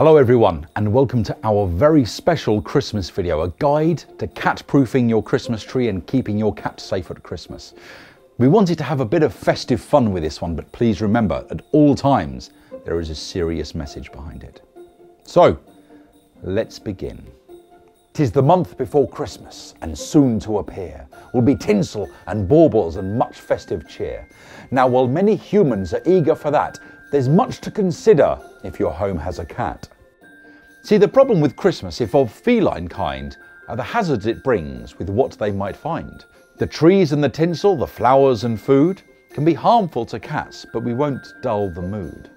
Hello everyone and welcome to our very special Christmas video, a guide to cat proofing your Christmas tree and keeping your cat safe at Christmas. We wanted to have a bit of festive fun with this one, but please remember at all times there is a serious message behind it. So, let's begin. Tis the month before Christmas, and soon to appear will be tinsel and baubles and much festive cheer. Now, while many humans are eager for that, there's much to consider if your home has a cat. See, the problem with Christmas, if of feline kind, are the hazards it brings with what they might find. The trees and the tinsel, the flowers and food can be harmful to cats, but we won't dull the mood.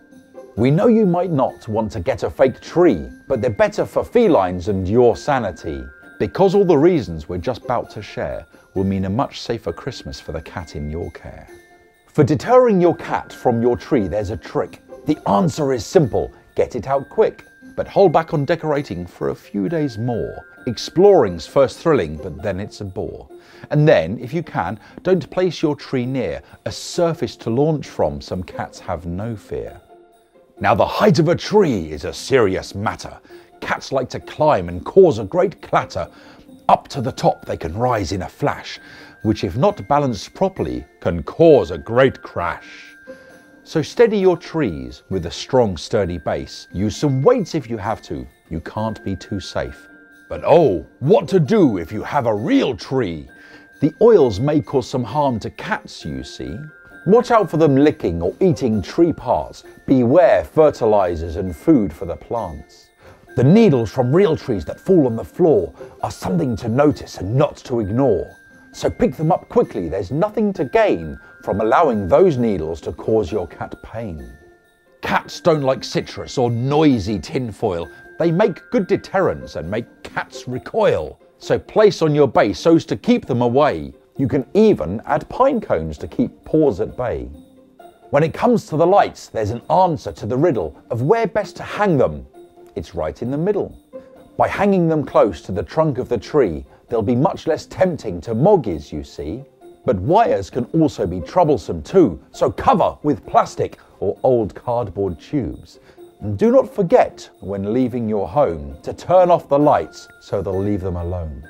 We know you might not want to get a fake tree, but they're better for felines and your sanity. Because all the reasons we're just about to share will mean a much safer Christmas for the cat in your care. For deterring your cat from your tree, there's a trick. The answer is simple get it out quick. But hold back on decorating for a few days more. Exploring's first thrilling, but then it's a bore. And then, if you can, don't place your tree near a surface to launch from, some cats have no fear. Now, the height of a tree is a serious matter. Cats like to climb and cause a great clatter. Up to the top they can rise in a flash, which if not balanced properly can cause a great crash. So steady your trees with a strong sturdy base. Use some weights if you have to, you can't be too safe. But oh, what to do if you have a real tree? The oils may cause some harm to cats, you see. Watch out for them licking or eating tree parts. Beware fertilizers and food for the plants. The needles from real trees that fall on the floor are something to notice and not to ignore. So pick them up quickly, there's nothing to gain from allowing those needles to cause your cat pain. Cats don't like citrus or noisy tinfoil. They make good deterrents and make cats recoil. So place on your base so as to keep them away. You can even add pine cones to keep paws at bay. When it comes to the lights, there's an answer to the riddle of where best to hang them. It's right in the middle. By hanging them close to the trunk of the tree, they'll be much less tempting to moggies, you see. But wires can also be troublesome too, so cover with plastic or old cardboard tubes. And do not forget, when leaving your home, to turn off the lights so they'll leave them alone.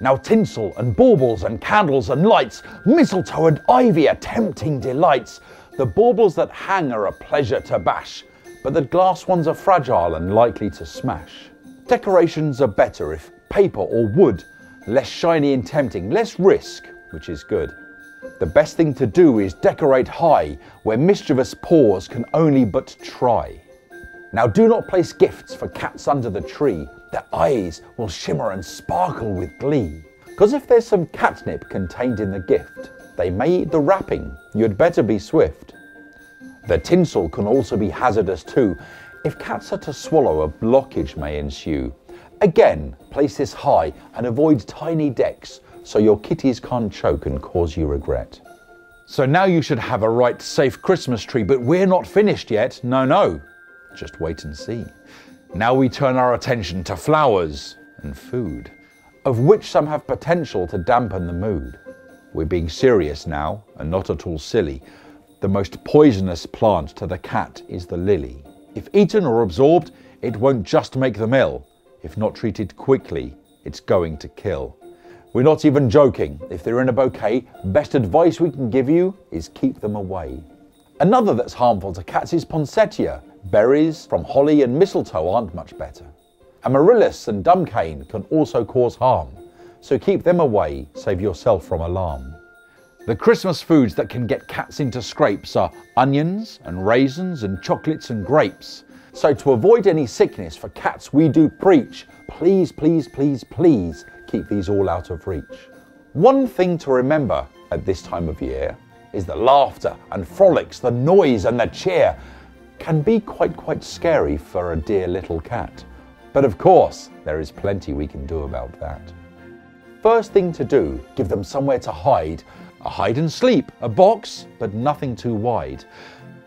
Now tinsel and baubles and candles and lights, mistletoe and ivy are tempting delights. The baubles that hang are a pleasure to bash, but the glass ones are fragile and likely to smash. Decorations are better if paper or wood less shiny and tempting, less risk, which is good. The best thing to do is decorate high, where mischievous paws can only but try. Now do not place gifts for cats under the tree, their eyes will shimmer and sparkle with glee. Because if there's some catnip contained in the gift, they may eat the wrapping, you'd better be swift. The tinsel can also be hazardous too. If cats are to swallow, a blockage may ensue. Again, place this high and avoid tiny decks so your kitties can't choke and cause you regret. So now you should have a right safe Christmas tree, but we're not finished yet. No, no. Just wait and see. Now we turn our attention to flowers and food, of which some have potential to dampen the mood. We're being serious now and not at all silly. The most poisonous plant to the cat is the lily. If eaten or absorbed, it won't just make them ill, if not treated quickly, it's going to kill. We're not even joking. If they're in a bouquet, best advice we can give you is keep them away. Another that's harmful to cats is poinsettia. Berries from holly and mistletoe aren't much better. Amaryllis and cane can also cause harm, so keep them away, save yourself from alarm. The Christmas foods that can get cats into scrapes are onions and raisins and chocolates and grapes. So to avoid any sickness for cats we do preach, please, please, please, please keep these all out of reach. One thing to remember at this time of year is the laughter and frolics, the noise and the cheer can be quite, quite scary for a dear little cat. But of course, there is plenty we can do about that. First thing to do, give them somewhere to hide. A hide and sleep, a box, but nothing too wide.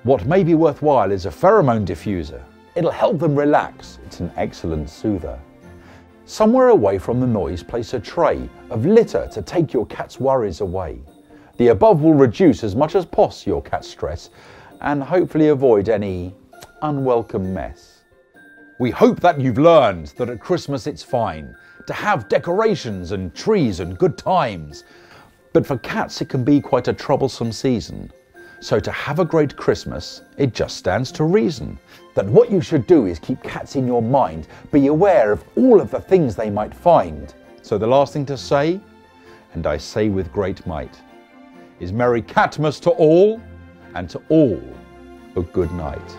What may be worthwhile is a pheromone diffuser, It'll help them relax. It's an excellent soother. Somewhere away from the noise, place a tray of litter to take your cat's worries away. The above will reduce as much as possible your cat's stress and hopefully avoid any unwelcome mess. We hope that you've learned that at Christmas it's fine to have decorations and trees and good times. But for cats, it can be quite a troublesome season. So to have a great Christmas, it just stands to reason that what you should do is keep cats in your mind, be aware of all of the things they might find. So the last thing to say, and I say with great might, is Merry Catmas to all, and to all a good night.